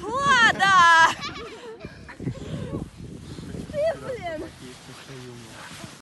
Влада!